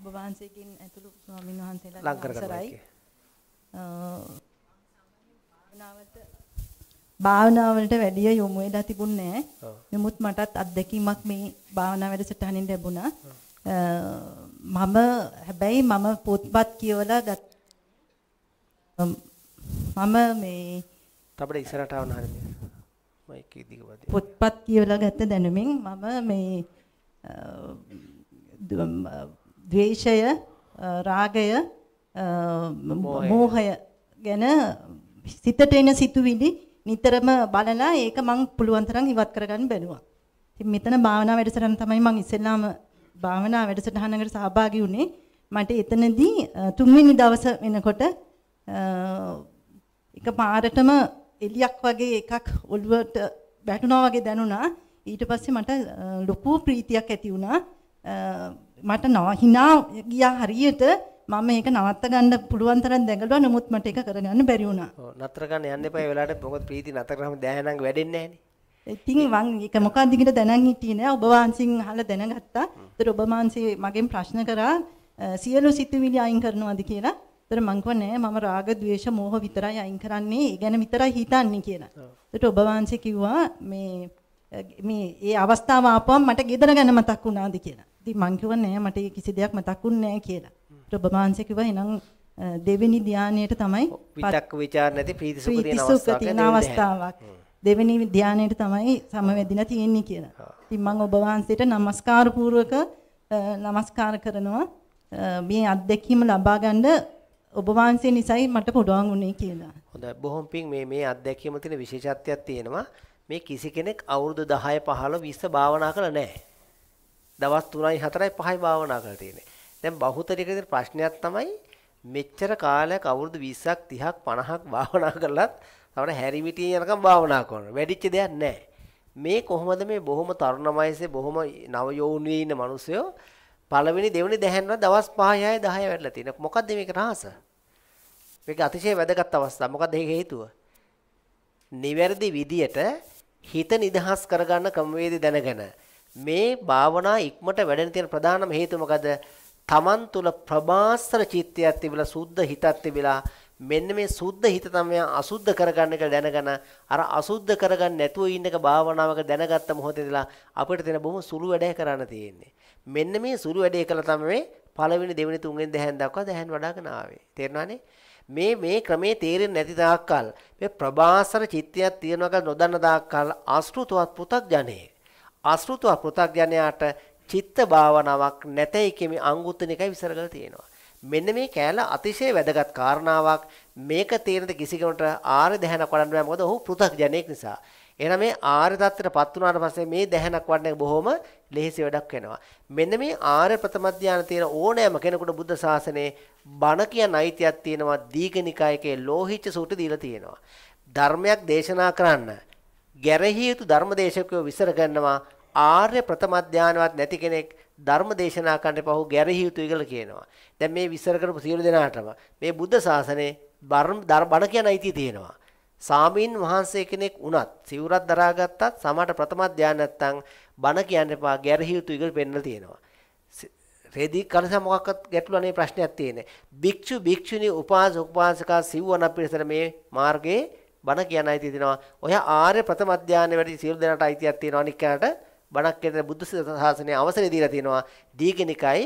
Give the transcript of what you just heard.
ඔබ වහන්සේකින් ඇතුළු ස්වාමීන් වහන්සේලා එකේ. භාවනාවට භාවනාවලට වැඩිය යොමු වෙලා තිබුණේ නැහැ. නමුත් මටත් අත්දැකීමක් මේ භාවනා වැඩසටහනින් ලැබුණා. මම හැබැයි මම පොත්පත් කියවලා ගත් මම මේ අපිට ඉස්සරහට ආවන හරියට. මයික් එක දිගපදිය. පොත්පත් කියවලා ගත්ත දැනුමින් මම මේ ද්වේෂය රාගය මෝහය. ගැන සිතට එන සිතුවිලි නිතරම බලලා ඒක මං පුළුවන් තරම් ඉවත් කරගන්න බැලුවා. ඉතින් මෙතන භාවනා වැඩසටහන තමයි මං ඉස්සෙල්ලාම භාවනා වැඩසටහනකට සහභාගී වුණේ. මට එතනදී තුන්වෙනි දවස වෙනකොට එක පාරටම එලියක් වගේ එකක් ඔළුවට වැටුණා වගේ දැනුණා. ඊට පස්සේ මට ලොකු ප්‍රීතියක් ඇති වුණා. මට නා- hina ගියා හරියට මම මේක නවත්ත ගන්න පුළුවන් තරම් දැඟලුවා. නමුත් මට ඒක කරගන්න බැරි වුණා. ඔව් නතර ගන්න යන්න එපා ඒ වෙලාවට මොකද ප්‍රීති නතර කරාම දැහැනංග වැඩෙන්නේ නැහනේ. ඉතින් මං ඒක මොකක්ද කියලා දැනන් හිටියේ නෑ. ඔබ වහන්සේගෙන් අහලා දැනගත්තා. ඒතර ඔබ වහන්සේ මගෙන් ප්‍රශ්න කරා සියලු සිතුවිලි අයින් කරනවද කියලා. ඒතර මං කිව්වා නෑ මම රාග, ద్వේෂ, මෝහ විතරයි අයින් කරන්නේ. ඒ ගැන විතරයි හිතන්නේ කියලා. ඒතර ඔබ වහන්සේ කිව්වා මේ මේ ඒ අවස්ථාව ආපුවම මට ගෙදර ගැන මතක් වුණාද කියලා. ඉතින් මං කිව්වා නෑ මට කිසි දෙයක් මතකුන්නේ නෑ කියලා. ඊට ඔබ වහන්සේ කිව්වා එහෙනම් දෙවෙනි ධානයේට තමයි විතක්ක ਵਿਚාර නැති ප්‍රීති සුඛ තියෙන අවස්ථාවක්. දෙවෙනි ධානයේට තමයි සමවැදිනා තියෙන්නේ කියලා. ඉතින් මං ඔබ වහන්සේට নমස්කාර පූර්වක নমස්කාර කරනවා. මේ අත්දැකීම ලබා ගන්න ඔබ වහන්සේ නිසයි මට පුළුවන් වුණේ කියලා. හොඳයි බොහොම පිං මේ මේ අත්දැකීම තියෙන විශේෂත්වයක් තියෙනවා. මේ කිසි කෙනෙක් අවුරුදු 10 15 20 භාවනා කළා නැහැ. දවස් 3යි 4යි 5යි භාවනා කරලා තියෙන්නේ. දැන් බහුතරයක තියෙන ප්‍රශ්නයක් තමයි මෙච්චර කාලයක් අවුරුදු 20ක් 30ක් 50ක් භාවනා කරලත් අපර හැරිමිටිය යනකම් භාවනා කරනවා. වැඩිච්ච දෙයක් නැහැ. මේ කොහොමද මේ බොහොම තරුණ වයසේ බොහොම නව යෝනියේ ඉන්න මිනිස්සුયો පළවෙනි දෙවෙනි දැහැන්වත් දවස් 5යි 6යි 10යි වැඩලා තියෙන මොකද්ද මේක රහස මේක අතිශය වැදගත් අවස්ථාවක්. මොකද ඒක හේතුව? නිවැරදි විදියට හිත නිදහස් කරගන්න ක්‍රමවේද දැනගෙන මේ භාවනා ඉක්මට වැඩෙන තියෙන ප්‍රධානම හේතුව මොකද? Taman තුල ප්‍රබාස්තර චිත්තයක් තිබිලා සුද්ධ හිතක් තිබිලා මෙන්න මේ සුද්ධ හිත තමයි අසුද්ධ කරගන්න එක දැනගෙන අර අසුද්ධ කරගන්න නැතුව ඉන්න එක භාවනාවක දැනගත්ත මොහොතේදලා අපිට තියෙන බොහොම සුළු වැඩේ කරන්න තියෙන්නේ. මෙන්න මේ සුළු වැඩේ කළා තමයි පළවෙනි දෙවෙනි තුන්වෙනි දැහැන් දක්වා දැහැන් වඩාගෙන ආවේ. තේරුණානේ? මේ මේ ක්‍රමේ තේරෙන්නේ නැති තාක්කල් මේ ප්‍රබාසර චිත්තයක් තියෙනවා නොදන්න තාක්කල් ආශ්‍රුතවත් පෘ탁ජනේ අසෘතව පෘථග්ජනයාට චිත්ත භාවනාවක් නැtei කියමි අංගුත්තනිකයි විස්තර කරලා තියෙනවා. මෙන්න මේ කෑල්ල අතිශය වැදගත් කාරණාවක්. මේක තේරෙන්න කිසි කෙනෙකුට ආර්ය දැහැනක් වඩන්න බෑ මොකද ඔහු පෘථග්ජනයෙක් නිසා. එහෙනම් මේ ආර්ය தත්තරපත් වුණාට පස්සේ මේ දැහැනක් වඩන බොහොම ලෙහෙසි වැඩක් වෙනවා. මෙන්න මේ ආර්ය ප්‍රථම ධානය තියෙන ඕනෑම කෙනෙකුට බුද්ධ ශාසනයේ බණ කියන අයිතියක් තියෙනවා දීඝනිකායකේ ලෝහිච්ච සූත්‍රය දීලා තියෙනවා. ධර්මයක් දේශනා කරන්න ගැරහිය යුතු ධර්මදේශකයෝ විසර කරනවා ආර්ය ප්‍රථම ධානවත් නැති කෙනෙක් ධර්ම දේශනා කරන්න පහු ගැරහිය යුතුයි කියලා කියනවා. දැන් මේ විසර කරපු සියලු දෙනාටම මේ බුද්ධ ශාසනයේ බණ කියන අයිතිය තියෙනවා. සාමීන් වහන්සේ කෙනෙක් වුණත් සිවුරක් දරාගත්තත් සමහරට ප්‍රථම ධානය නැත්තම් බණ කියන්න එපා ගැරහිය යුතුයි කියලා පෙන්නලා තියෙනවා. රෙදි කනස මොකක්වත් ගැටලු අනේ ප්‍රශ්නයක් තියෙන්නේ. භික්ෂු භික්ෂුණී උපාසක උපාසිකා සිව්වන පිරිසට මේ මාර්ගයේ බණ කියන අයිතිය තියෙනවා. ඔය ආර්ය ප්‍රථම ධානය වැඩි සියලු දෙනාට අයිතියක් තියෙනවා. අනික් කෙනාට බණක් කියන බුද්ධ ශාසනයේ අවසරය දීලා තියෙනවා. දීඝනිකයි